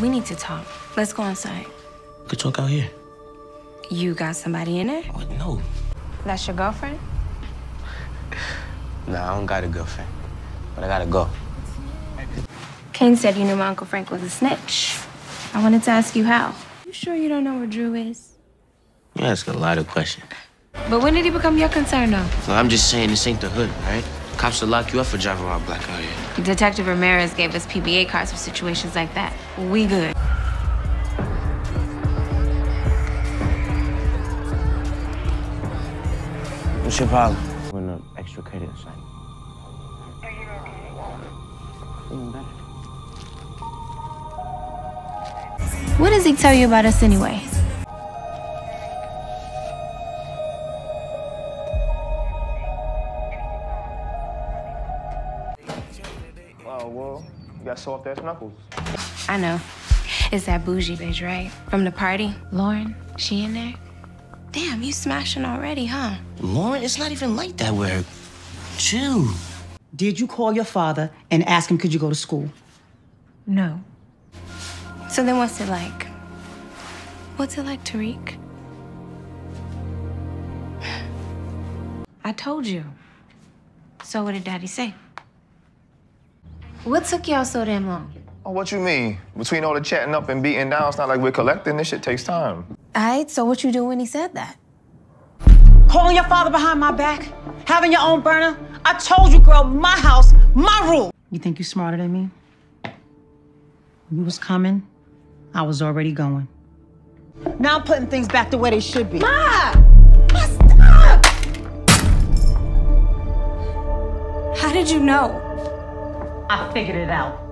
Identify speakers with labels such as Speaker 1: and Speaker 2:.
Speaker 1: We need to talk. Let's go inside.
Speaker 2: We could talk out here.
Speaker 1: You got somebody in there?
Speaker 2: What? Oh, no.
Speaker 1: That's your girlfriend?
Speaker 2: Nah, I don't got a girlfriend. But I gotta go.
Speaker 1: Cane said you knew my Uncle Frank was a snitch. I wanted to ask you how. You sure you don't know where Dru is?
Speaker 2: You ask a lot of questions.
Speaker 1: But when did he become your concern, though?
Speaker 2: No, I'm just saying this ain't the hood, right? Cops will lock you up for driving around black out here.
Speaker 1: Detective Ramirez gave us PBA cards for situations like that. We good.
Speaker 2: What's your problem? When the extra credit sign.
Speaker 3: Are you okay?
Speaker 2: Feeling better.
Speaker 1: What does he tell you about us anyway?
Speaker 4: Oh, well, you got soft ass knuckles.
Speaker 1: I know. It's that bougie bitch, right? From the party. Lauren, she in there? Damn, you smashing already, huh?
Speaker 2: Lauren, it's not even like that where. Chill.
Speaker 5: Did you call your father and ask him could you go to school?
Speaker 1: No. So then what's it like? What's it like, Tariq? I told you. So what did Daddy say? What took y'all so damn long?
Speaker 4: Oh, what you mean? Between all the chatting up and beating down, it's not like we're collecting. This shit takes time.
Speaker 1: Alright, so what you do when he said that?
Speaker 5: Calling your father behind my back? Having your own burner? I told you, girl, my house, my rule. You think you smarter than me? You was coming, I was already going. Now I'm putting things back the way they should be.
Speaker 1: Ma! Ma, stop! How did you know?
Speaker 5: I figured it out.